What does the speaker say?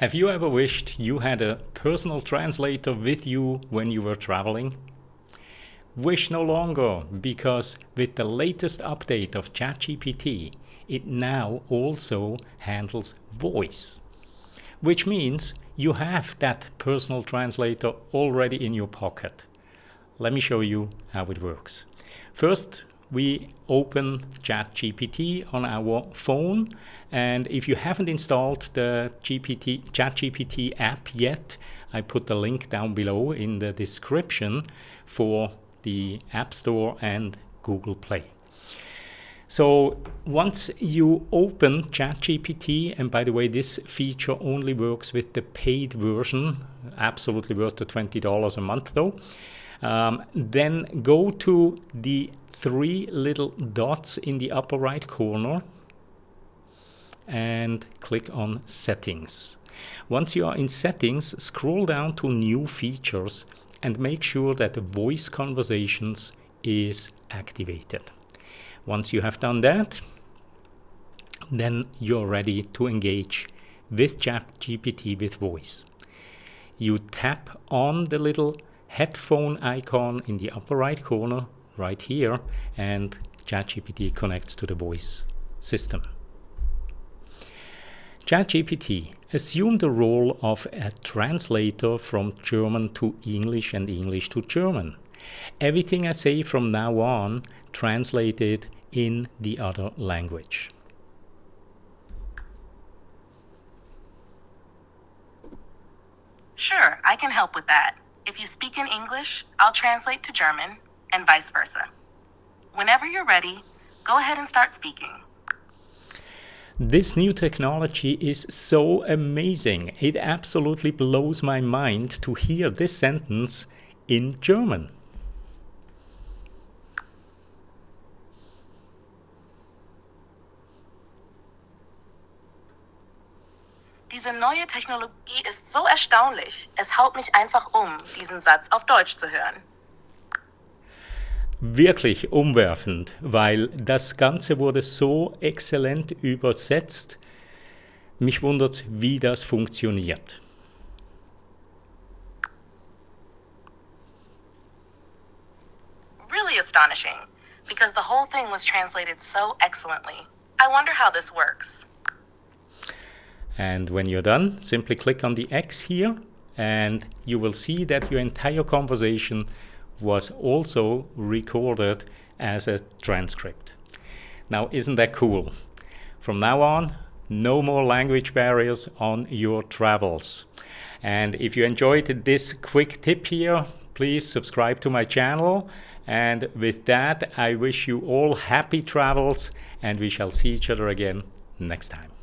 Have you ever wished you had a personal translator with you when you were traveling? Wish no longer, because with the latest update of ChatGPT, it now also handles voice. Which means you have that personal translator already in your pocket. Let me show you how it works. First, we open ChatGPT on our phone. And if you haven't installed the GPT, ChatGPT app yet, I put the link down below in the description for the App Store and Google Play. So once you open ChatGPT, and by the way, this feature only works with the paid version, absolutely worth the $20 a month though, um, then go to the three little dots in the upper right corner and click on settings. Once you are in settings, scroll down to new features and make sure that voice conversations is activated. Once you have done that, then you're ready to engage with ChatGPT with voice. You tap on the little headphone icon in the upper right corner right here and ChatGPT connects to the voice system. ChatGPT assume the role of a translator from German to English and English to German. Everything I say from now on translated in the other language. Sure, I can help with that. If you speak in English, I'll translate to German, and vice versa. Whenever you're ready, go ahead and start speaking. This new technology is so amazing. It absolutely blows my mind to hear this sentence in German. Diese neue Technologie ist so erstaunlich. Es haut mich einfach um, diesen Satz auf Deutsch zu hören. Wirklich umwerfend, weil das Ganze wurde so exzellent übersetzt. Mich wundert, wie das funktioniert. Really astonishing, because the whole thing was translated so excellently. I wonder how this works. And when you're done, simply click on the X here and you will see that your entire conversation was also recorded as a transcript. Now, isn't that cool? From now on, no more language barriers on your travels. And if you enjoyed this quick tip here, please subscribe to my channel. And with that, I wish you all happy travels and we shall see each other again next time.